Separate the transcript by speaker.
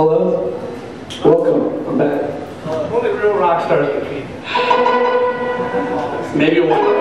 Speaker 1: Hello? Welcome. I'm back. Only real rock stars can. Maybe one.